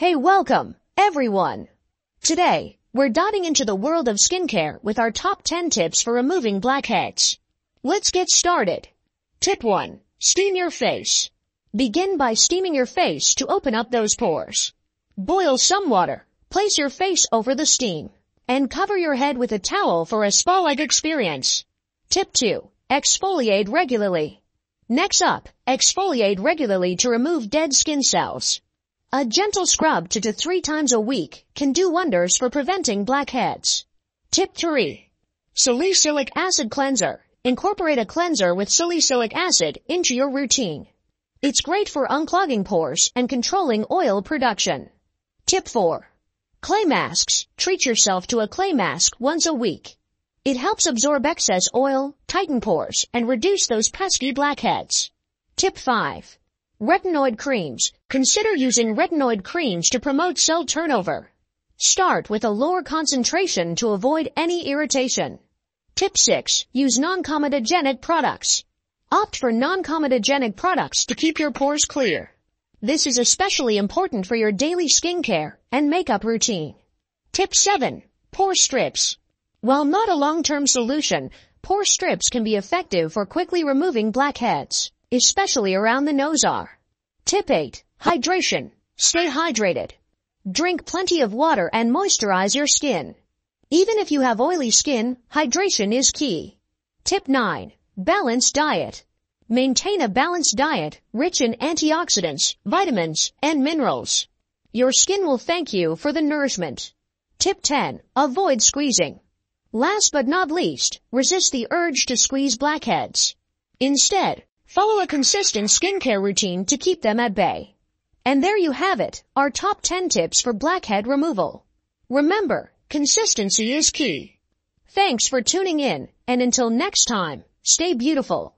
Hey, welcome, everyone. Today, we're diving into the world of skincare with our top 10 tips for removing blackheads. Let's get started. Tip 1. Steam your face. Begin by steaming your face to open up those pores. Boil some water, place your face over the steam, and cover your head with a towel for a spa-like experience. Tip 2. Exfoliate regularly. Next up, exfoliate regularly to remove dead skin cells. A gentle scrub two to three times a week can do wonders for preventing blackheads. Tip 3. Salicylic acid cleanser. Incorporate a cleanser with salicylic acid into your routine. It's great for unclogging pores and controlling oil production. Tip 4. Clay masks. Treat yourself to a clay mask once a week. It helps absorb excess oil, tighten pores, and reduce those pesky blackheads. Tip 5. Retinoid creams. Consider using retinoid creams to promote cell turnover. Start with a lower concentration to avoid any irritation. Tip 6. Use non-comedogenic products. Opt for non-comedogenic products to keep your pores clear. This is especially important for your daily skincare and makeup routine. Tip 7. Pore strips. While not a long-term solution, pore strips can be effective for quickly removing blackheads, especially around the nose are. Tip 8. Hydration. Stay hydrated. Drink plenty of water and moisturize your skin. Even if you have oily skin, hydration is key. Tip 9. Balanced diet. Maintain a balanced diet rich in antioxidants, vitamins, and minerals. Your skin will thank you for the nourishment. Tip 10. Avoid squeezing. Last but not least, resist the urge to squeeze blackheads. Instead, follow a consistent skincare routine to keep them at bay. And there you have it, our top 10 tips for blackhead removal. Remember, consistency is key. Thanks for tuning in, and until next time, stay beautiful.